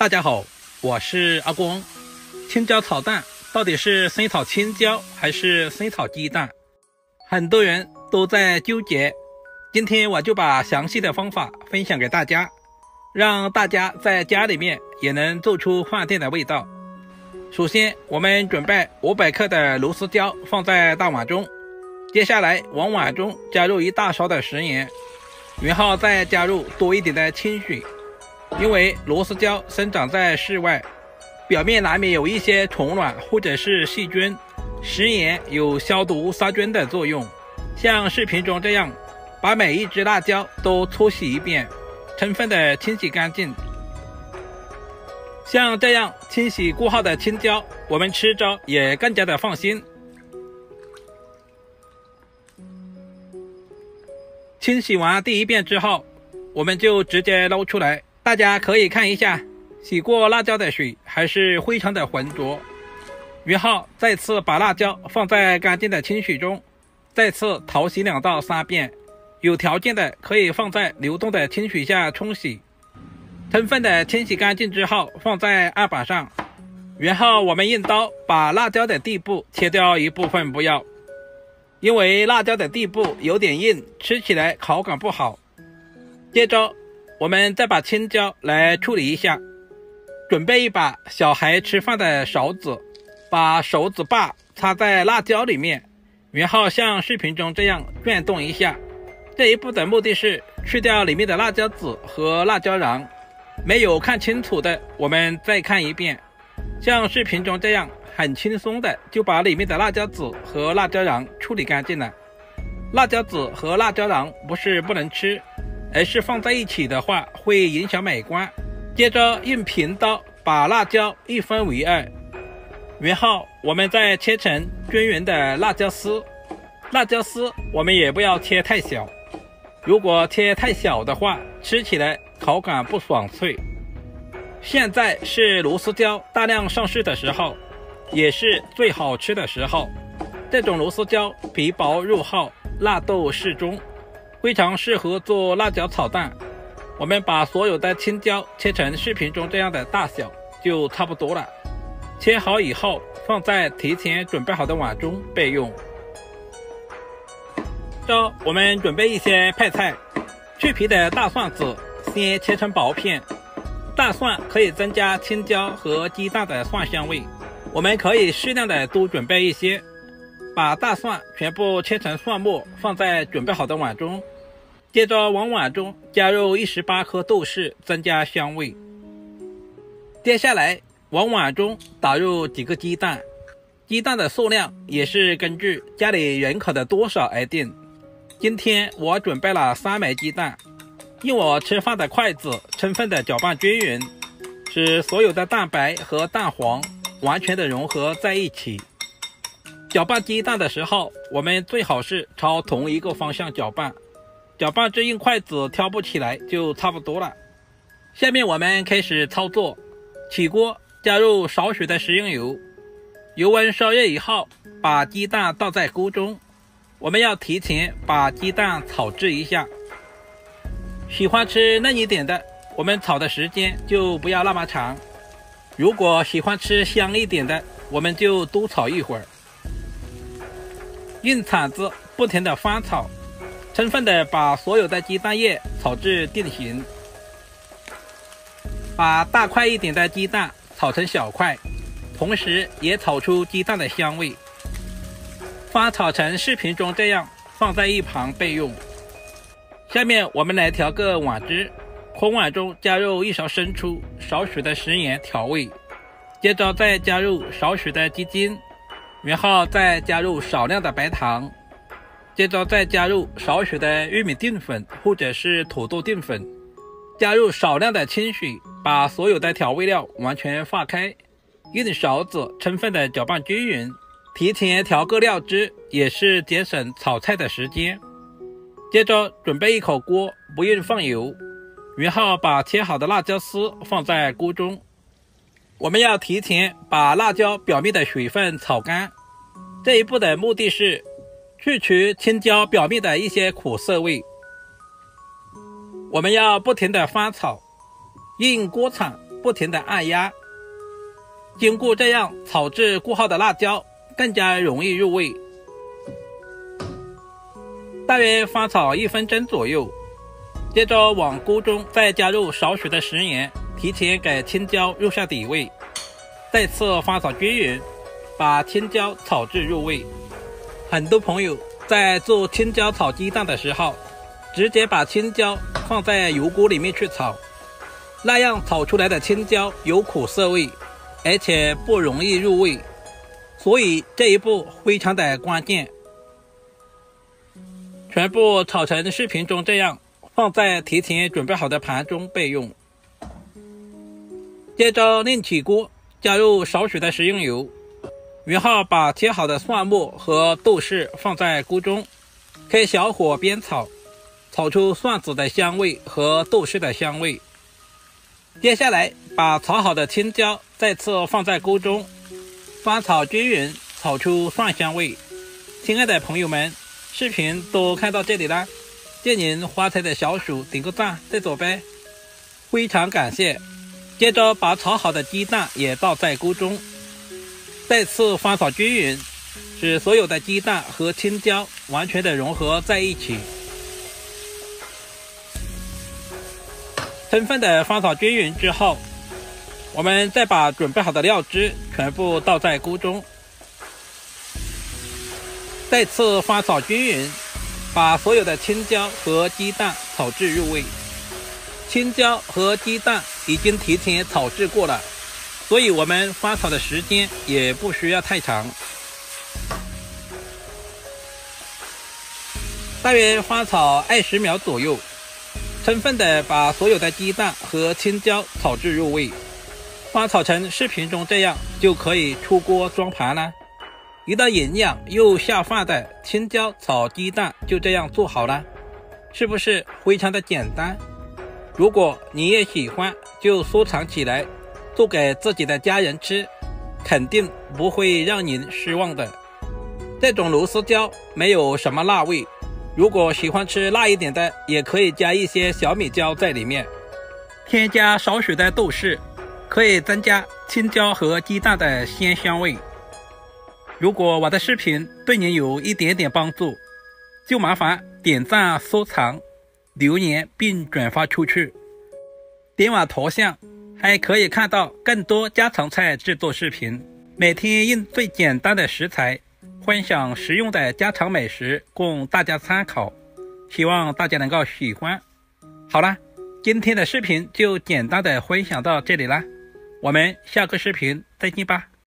大家好，我是阿光。青椒炒蛋到底是先炒青椒还是先炒鸡蛋？很多人都在纠结。今天我就把详细的方法分享给大家，让大家在家里面也能做出饭店的味道。首先，我们准备五百克的螺丝椒放在大碗中，接下来往碗中加入一大勺的食盐，然后再加入多一点的清水。因为螺丝椒生长在室外，表面难免有一些虫卵或者是细菌，食盐有消毒杀菌的作用。像视频中这样，把每一只辣椒都搓洗一遍，充分的清洗干净。像这样清洗过后的青椒，我们吃着也更加的放心。清洗完第一遍之后，我们就直接捞出来。大家可以看一下，洗过辣椒的水还是非常的浑浊。然后再次把辣椒放在干净的清水中，再次淘洗两到三遍。有条件的可以放在流动的清水下冲洗。充分的清洗干净之后，放在案板上。然后我们用刀把辣椒的底部切掉一部分，不要，因为辣椒的底部有点硬，吃起来口感不好。接着。我们再把青椒来处理一下，准备一把小孩吃饭的勺子，把勺子把插在辣椒里面，然后像视频中这样转动一下。这一步的目的是去掉里面的辣椒籽和辣椒瓤。没有看清楚的，我们再看一遍。像视频中这样，很轻松的就把里面的辣椒籽和辣椒瓤处理干净了。辣椒籽和辣椒瓤不是不能吃。而是放在一起的话会影响美观。接着用平刀把辣椒一分为二，然后我们再切成均匀的辣椒丝。辣椒丝我们也不要切太小，如果切太小的话，吃起来口感不爽脆。现在是螺丝椒大量上市的时候，也是最好吃的时候。这种螺丝椒皮薄肉厚，辣度适中。非常适合做辣椒炒蛋。我们把所有的青椒切成视频中这样的大小就差不多了。切好以后，放在提前准备好的碗中备用。这我们准备一些配菜。去皮的大蒜子先切成薄片。大蒜可以增加青椒和鸡蛋的蒜香味，我们可以适量的多准备一些。把大蒜全部切成蒜末，放在准备好的碗中。接着往碗中加入一十八颗豆豉，增加香味。接下来往碗中打入几个鸡蛋，鸡蛋的数量也是根据家里人口的多少而定。今天我准备了三枚鸡蛋，用我吃饭的筷子充分的搅拌均匀，使所有的蛋白和蛋黄完全的融合在一起。搅拌鸡蛋的时候，我们最好是朝同一个方向搅拌，搅拌至用筷子挑不起来就差不多了。下面我们开始操作，起锅加入少许的食用油，油温烧热以后，把鸡蛋倒在锅中。我们要提前把鸡蛋炒制一下。喜欢吃嫩一点的，我们炒的时间就不要那么长；如果喜欢吃香一点的，我们就多炒一会儿。用铲子不停地翻炒，充分的把所有的鸡蛋液炒至定型。把大块一点的鸡蛋炒成小块，同时也炒出鸡蛋的香味。翻炒成视频中这样，放在一旁备用。下面我们来调个碗汁，空碗中加入一勺生抽，少许的食盐调味，接着再加入少许的鸡精。然后再加入少量的白糖，接着再加入少许的玉米淀粉或者是土豆淀粉，加入少量的清水，把所有的调味料完全化开，用勺子充分的搅拌均匀。提前调个料汁也是节省炒菜的时间。接着准备一口锅，不用放油，然后把切好的辣椒丝放在锅中。我们要提前把辣椒表面的水分炒干，这一步的目的是去除青椒表面的一些苦涩味。我们要不停的翻炒，用锅铲不停的按压。经过这样炒制过后的辣椒更加容易入味。大约翻炒一分钟左右，接着往锅中再加入少许的食盐，提前给青椒入下底味。再次翻炒均匀，把青椒炒至入味。很多朋友在做青椒炒鸡蛋的时候，直接把青椒放在油锅里面去炒，那样炒出来的青椒有苦涩味，而且不容易入味。所以这一步非常的关键。全部炒成视频中这样，放在提前准备好的盘中备用。接着另起锅。加入少许的食用油，然后把切好的蒜末和豆豉放在锅中，开小火煸炒，炒出蒜子的香味和豆豉的香味。接下来把炒好的青椒再次放在锅中，翻炒均匀，炒出蒜香味。亲爱的朋友们，视频都看到这里了，借您发财的小鼠点个赞再走呗，非常感谢。接着把炒好的鸡蛋也倒在锅中，再次翻炒均匀，使所有的鸡蛋和青椒完全的融合在一起。充分的翻炒均匀之后，我们再把准备好的料汁全部倒在锅中，再次翻炒均匀，把所有的青椒和鸡蛋炒至入味。青椒和鸡蛋已经提前炒制过了，所以我们翻炒的时间也不需要太长，大约翻炒二十秒左右，充分的把所有的鸡蛋和青椒炒至入味，翻炒成视频中这样就可以出锅装盘了。一道营养又下饭的青椒炒鸡蛋就这样做好了，是不是非常的简单？如果你也喜欢，就收藏起来，做给自己的家人吃，肯定不会让您失望的。这种螺丝椒没有什么辣味，如果喜欢吃辣一点的，也可以加一些小米椒在里面，添加少许的豆豉，可以增加青椒和鸡蛋的鲜香味。如果我的视频对您有一点点帮助，就麻烦点赞收藏。留言并转发出去，点我头像还可以看到更多家常菜制作视频。每天用最简单的食材，分享实用的家常美食供大家参考，希望大家能够喜欢。好啦，今天的视频就简单的分享到这里啦，我们下个视频再见吧。